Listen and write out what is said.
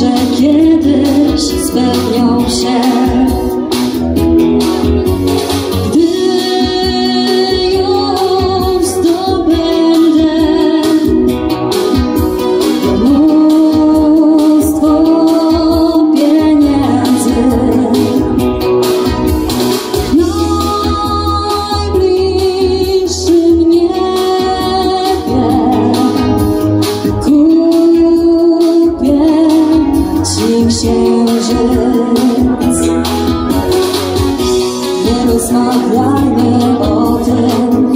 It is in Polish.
że kiedyś spełnią się is my life and all